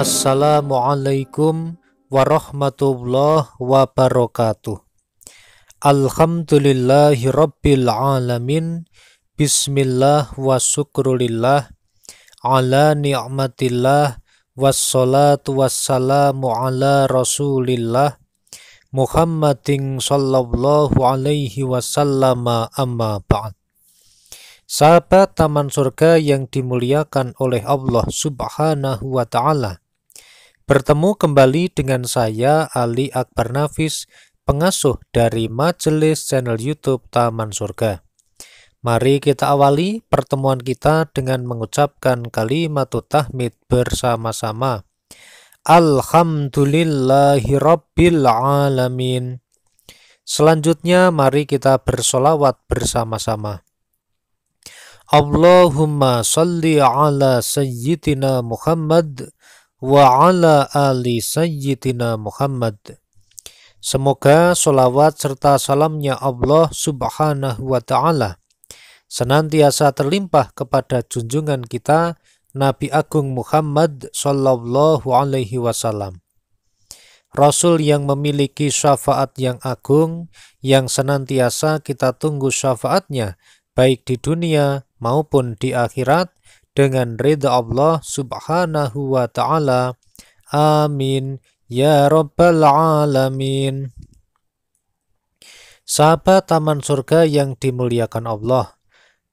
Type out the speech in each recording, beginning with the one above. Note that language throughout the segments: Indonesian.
Assalamualaikum warahmatullahi wabarakatuh. Alhamdulillahi rabbil alamin. Bismillah wa syukrulillah ala ni'matillah wassalatu wassalamu ala rasulillah Muhammadin sallallahu alaihi wasallam amma ba'd. Sahabat taman surga yang dimuliakan oleh Allah Subhanahu wa taala. Bertemu kembali dengan saya Ali Akbar Nafis, pengasuh dari majelis channel YouTube Taman Surga. Mari kita awali pertemuan kita dengan mengucapkan kalimat tahmid bersama-sama. Alhamdulillahirabbil alamin. Selanjutnya mari kita bersolawat bersama-sama. Allahumma salli ala sayyidina Muhammad wa ala ali sayyidina Muhammad. Semoga solawat serta salamnya Allah subhanahu wa ta'ala senantiasa terlimpah kepada junjungan kita Nabi Agung Muhammad sallallahu alaihi wasallam. Rasul yang memiliki syafaat yang agung yang senantiasa kita tunggu syafaatnya baik di dunia maupun di akhirat dengan ridha Allah Subhanahu wa taala. Amin ya rabbal alamin. Sahabat taman surga yang dimuliakan Allah,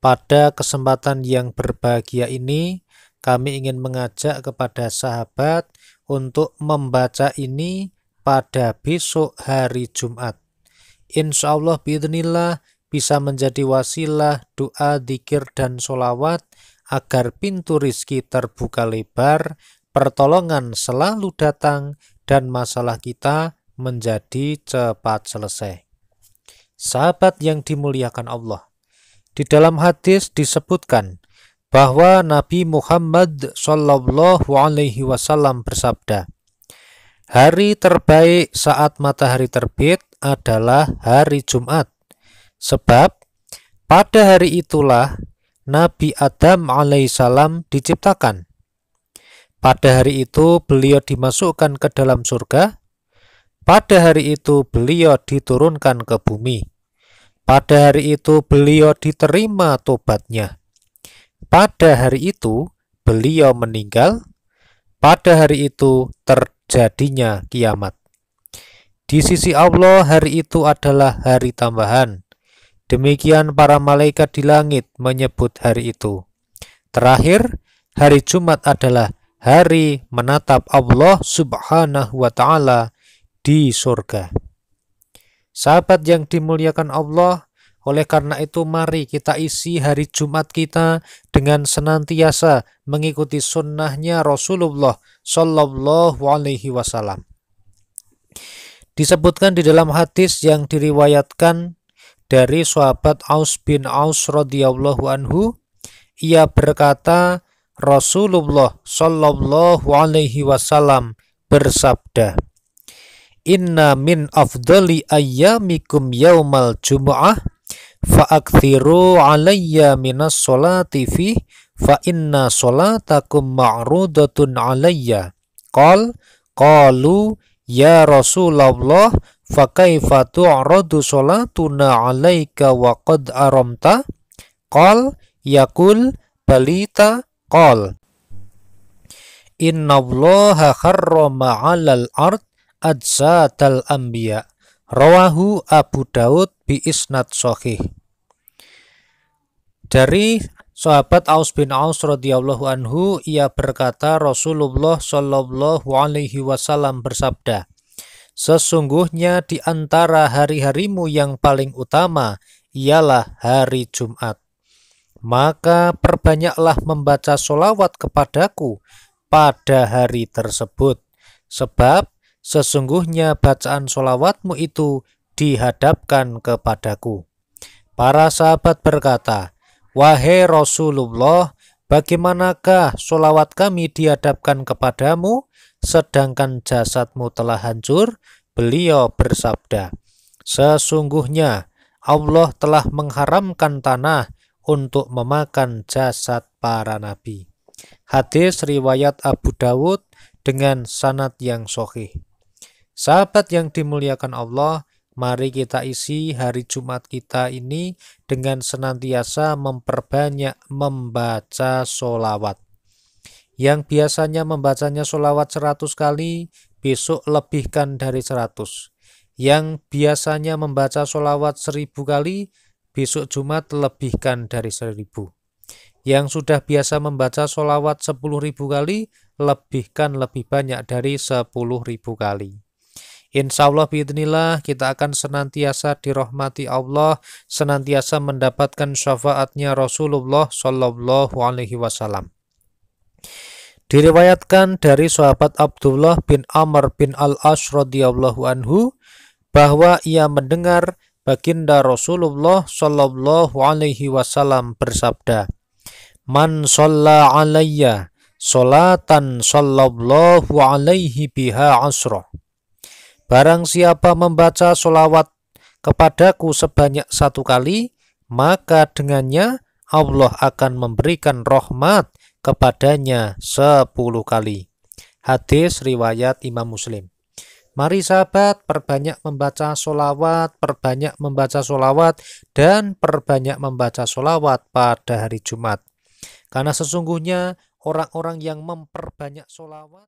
pada kesempatan yang berbahagia ini kami ingin mengajak kepada sahabat untuk membaca ini pada besok hari Jumat. Insya Allah bisa menjadi wasilah doa, dikir, dan solawat agar pintu rizki terbuka lebar, pertolongan selalu datang, dan masalah kita menjadi cepat selesai. Sahabat yang dimuliakan Allah, di dalam hadis disebutkan bahwa Nabi Muhammad Shallallahu Alaihi Wasallam bersabda, Hari terbaik saat matahari terbit adalah hari Jumat, sebab pada hari itulah Nabi Adam alaihissalam diciptakan. Pada hari itu beliau dimasukkan ke dalam surga. Pada hari itu beliau diturunkan ke bumi. Pada hari itu beliau diterima tobatnya. Pada hari itu beliau meninggal. Pada hari itu terjadinya kiamat. Di sisi Allah hari itu adalah hari tambahan Demikian para malaikat di langit menyebut hari itu. Terakhir, hari Jumat adalah hari menatap Allah Subhanahu wa taala di surga. Sahabat yang dimuliakan Allah, oleh karena itu mari kita isi hari Jumat kita dengan senantiasa mengikuti sunnahnya Rasulullah Shallallahu Alaihi Wasallam. Disebutkan di dalam hadis yang diriwayatkan dari sahabat Aus bin Aus radhiyallahu anhu ia berkata Rasulullah sallallahu alaihi wasallam bersabda Inna min afdali ayyamikum yaumal jumu'ah fa'akthiru alayya minas solati fi fa inna solatakum ma'rudatun alayya qal qalu ya Rasulullah Fakaifa tu'radu salatuna 'alaika wa qad aramta? Qal yakul balita qal. Inna allaha harrama 'alal ard ajsatal anbiya. Rawahu Abu Daud bi isnad sahih. Dari sahabat Aus bin Aus radhiyallahu anhu ia berkata Rasulullah shallallahu alaihi wasallam bersabda Sesungguhnya di antara hari-harimu yang paling utama ialah hari Jumat. Maka perbanyaklah membaca solawat kepadaku pada hari tersebut. Sebab sesungguhnya bacaan solawatmu itu dihadapkan kepadaku. Para sahabat berkata, Wahai Rasulullah, bagaimanakah solawat kami dihadapkan kepadamu? Sedangkan jasadmu telah hancur, beliau bersabda, Sesungguhnya Allah telah mengharamkan tanah untuk memakan jasad para nabi. Hadis riwayat Abu Dawud dengan sanat yang sohih. Sahabat yang dimuliakan Allah, mari kita isi hari Jumat kita ini dengan senantiasa memperbanyak membaca solawat. Yang biasanya membacanya solawat 100 kali, besok lebihkan dari 100. Yang biasanya membaca solawat 1000 kali, besok Jumat lebihkan dari 1000 yang sudah biasa membaca solawat 10.000 kali, lebihkan lebih banyak dari 10.000 kali. Insya Allah biidnillah kita akan senantiasa dirahmati Allah, senantiasa mendapatkan syafaatnya Rasulullah Sallallahu Alaihi Wasallam. Diriwayatkan dari sahabat Abdullah bin Amr bin Al-As radhiyallahu anhu bahwa ia mendengar baginda Rasulullah Sallallahu Alaihi Wasallam bersabda, Man sholla alayya solatan sallallahu alaihi biha asroh. Barang siapa membaca solawat kepadaku sebanyak satu kali, maka dengannya Allah akan memberikan rahmat kepadanya sepuluh kali. Hadis riwayat Imam Muslim. Mari sahabat, perbanyak membaca solawat, perbanyak membaca solawat, dan perbanyak membaca solawat pada hari Jumat. Karena sesungguhnya orang-orang yang memperbanyak solawat